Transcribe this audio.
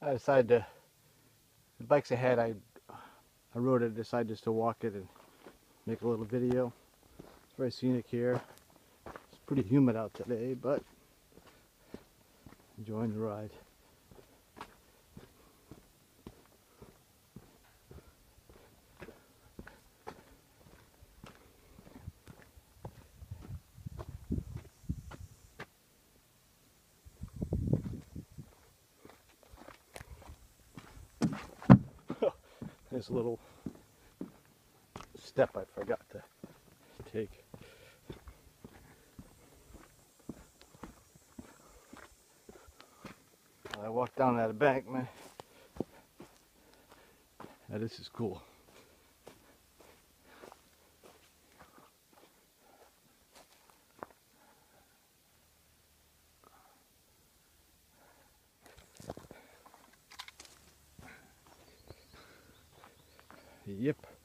I decided to, the bike's ahead, I, I rode it, decided just to walk it and make a little video. It's very scenic here. It's pretty humid out today, but enjoying the ride. A little step I forgot to take. I walked down that embankment. Now this is cool. Yep.